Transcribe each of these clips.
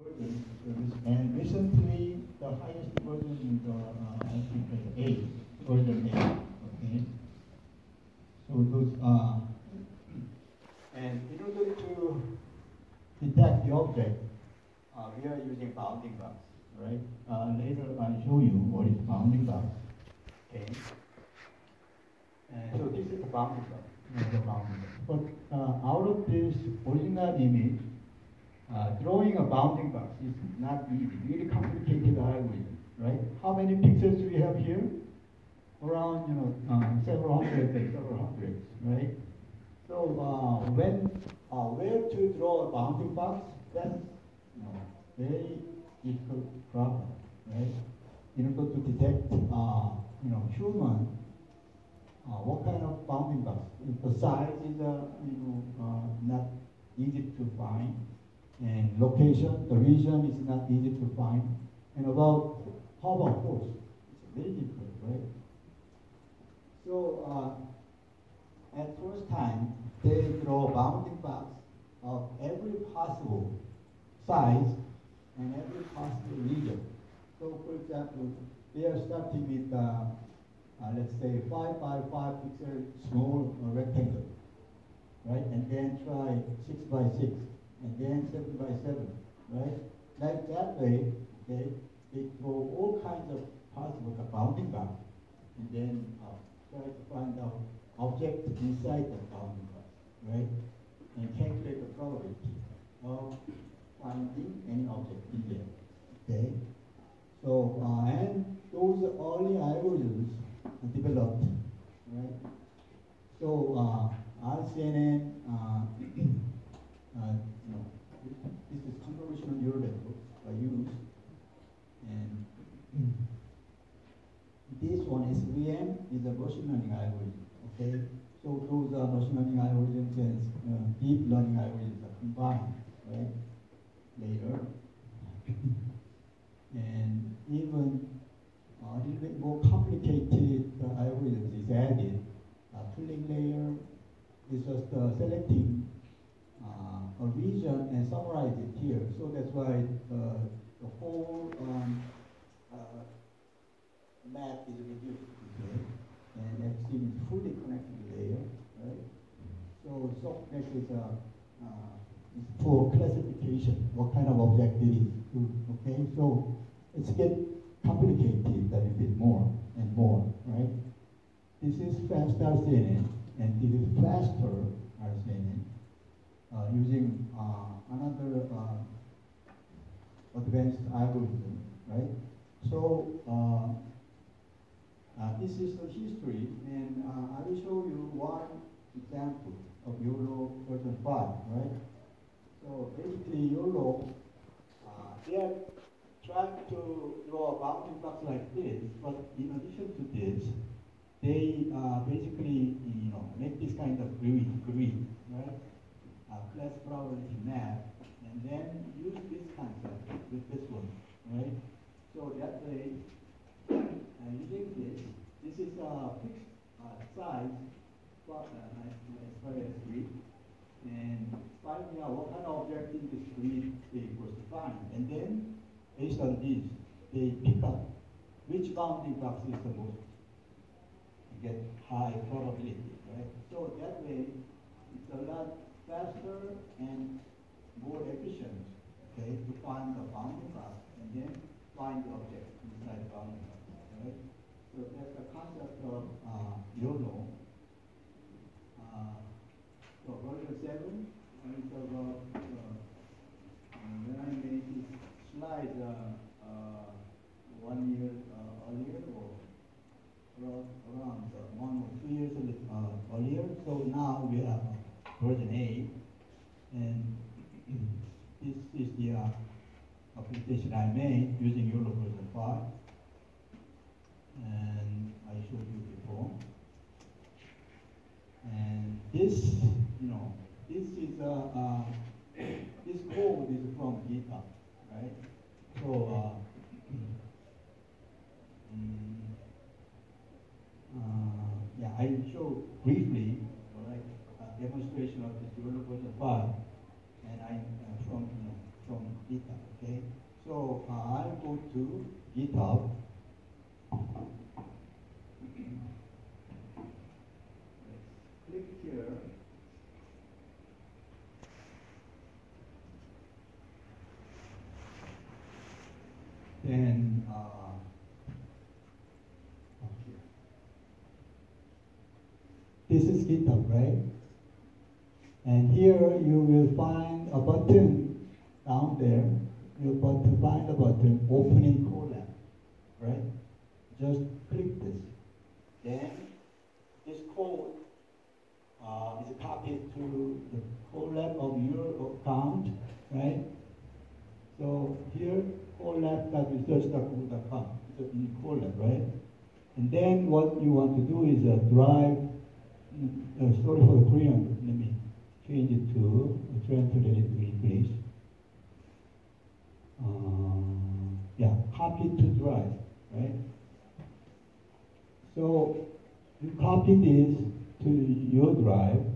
And recently, the highest version is the, uh, I eight, version eight, okay? So those, uh, and in order to detect the object, uh, we are using bounding box, right? Uh, later I'll show you what is bounding box, okay? And so this is the bounding box, not the bounding box. But uh, out of this original image, uh, drawing a bounding box is not easy, really complicated algorithm, right? How many pixels do we have here? Around, you know, uh, several hundred several hundreds, right? So uh, when, uh, where to draw a bounding box, that's you know, very difficult problem, right? In order to detect, uh, you know, human, what kind of bounding box? If the size is, you know, not easy to find, and location, the region is not easy to find. And about how about force? It's very difficult, right? So uh, at first time, they draw bounding box of every possible size and every possible region. So for example, they are starting with, uh, uh, let's say, 5 by 5 pixel small rectangle, right? And then try 6 by 6 and then seven by seven, right? Like that way, okay, they throw all kinds of possible bounding box, and then uh, try to find out object inside the bounding box, right? And calculate the probability of finding any object in there, okay? So, uh, and those early algorithms developed, right? So, uh, RCNN, uh, uh, no, this is convolutional neural networks are used, and this one SVM is a machine learning algorithm. Okay, machine learning algorithms and uh, deep learning algorithms are combined, right? Later, and even a little bit more complicated uh, algorithms is added. Uh, pooling layer is just uh, selecting uh, a region and summarize it here. So that's why uh, the whole um, uh, map is reduced. Okay? And FCM is fully connected layer? So SOCNet is a uh, is for classification, what kind of object it is. Okay, so it's get complicated a little bit more and more, right? This is fast RCNN, and this is faster RCNN uh, using uh, another uh, advanced algorithm, right? So uh, uh, this is the history, and uh, I will show you one example of YOLO version 5, right? So basically YOLO, they are trying to draw bounding box like this, but in addition to this, they basically, you know, make this kind of grid, grid right? uh, class probability map, and then use this concept with this one, right? So that way, uh, using this, this is a fixed uh, size and finding out what kind of object in this grid they was to find, and then based on this, they pick up which bounding box is the most get high probability, right? So that way, it's a lot faster and more efficient, okay, to find the bounding box and then find the object inside the bounding box, right? So that's the concept of uh, YOLO. Uh, so version 7, and about, uh, when I made this slide uh, uh, one year uh, earlier or around one or two years earlier, so now we have version 8. And this is the uh, application I made using YOLO version 5. And I showed you before. And this, you know, this is, uh, uh, this code is from GitHub, right? So, uh, mm, uh, yeah, I show briefly a demonstration of this developers file, and I uh, from you know, from GitHub, okay? So uh, I'll go to GitHub. Let's click here. Then uh. This is GitHub, right? And here you will find a button down there. You to find a button opening Colab, right? Just click this. Then this code uh, is copied to the Colab of your account, right? So here, colab.research.google.com. It's in Colab, right? And then what you want to do is uh, drive, uh, sorry for the Korean, let me change it to, translate it to English. Uh, yeah, copy to drive, right? So you copy this to your drive,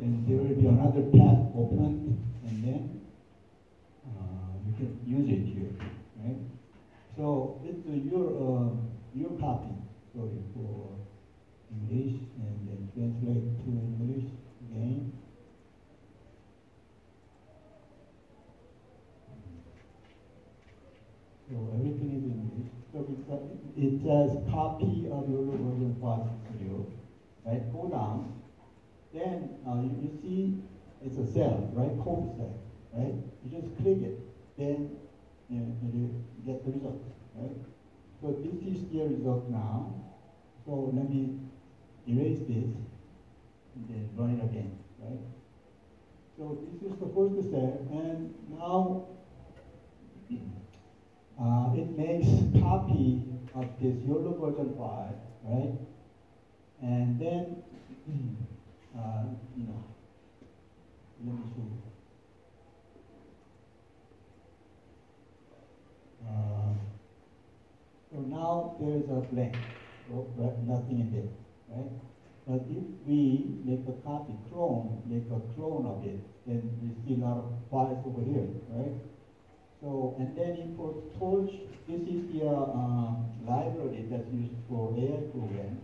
and there will be another tab open, and then uh, you can use it here, right? So it's uh, your uh, your copy, sorry for English, and then translate to English again. So everything is English. So it's a, it says copy of your version 5 studio, right? Go down. Then uh, you, you see it's a cell, right? Code cell, right? You just click it. Then you, you get the result, right? So this is the result now. So let me erase this and then run it again, right? So this is the first cell, and now uh, it makes copy of this YOLO version file, right? And then, uh, you know, let me show you. Uh, so now there's a blank, so, nothing in there, right? But if we make a copy, clone, make a clone of it, then we see a lot of files over here, right? So, and then in for Torch, this is the uh, library that's used for AI program.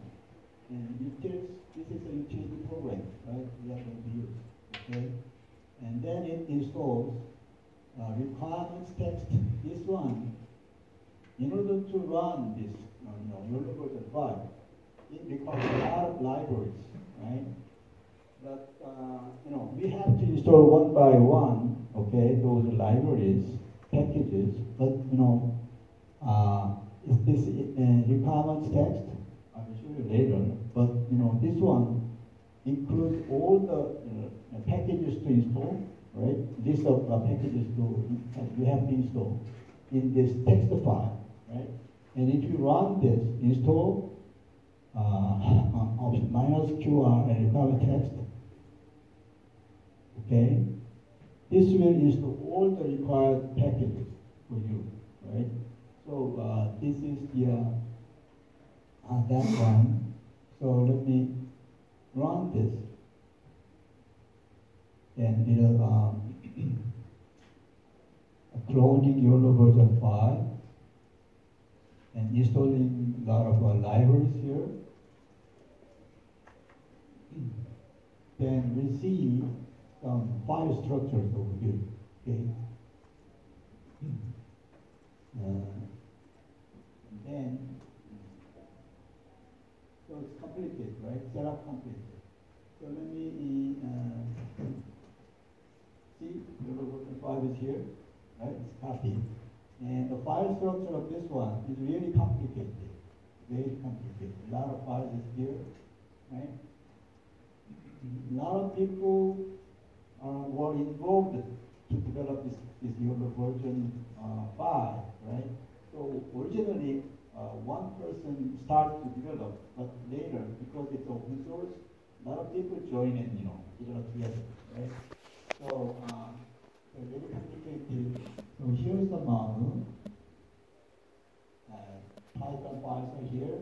And utils, this is a utility program, right? We are going to use, okay? And then it installs uh, requirements text, this one. In order to run this, uh, you know, local file, it requires a lot of libraries, right? But, uh, you know, we have to install one by one, okay, those libraries packages, but you know, uh, is this requirements text? I will show you later. But you know, this one includes all the uh, packages to install, right? List of uh, packages to you have to install in this text file, right? And if you run this install uh, option minus QR and requirement text, okay, this will install all the required packages for you, right? So uh, this is the uh, uh, that one. So let me run this, and it'll um, cloning version file and installing a lot of uh, libraries here. Then receive some file structures over here, okay? Uh, and then, so it's completed, right? Setup completed. So let me uh, see local file is here, right? It's copied. And the file structure of this one is really complicated, very complicated. A lot of files is here, right? A lot of people uh, were involved to develop this, this YOLO version uh, 5, right? So originally, uh, one person started to develop, but later, because it's open source, a lot of people join in, you know, develop together, right? So, uh, so very complicated. So here's the model. Uh, Python files are here.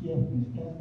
TF is test